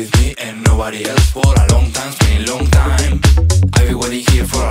with me and nobody else for a long time, it's been a long time. Everybody here for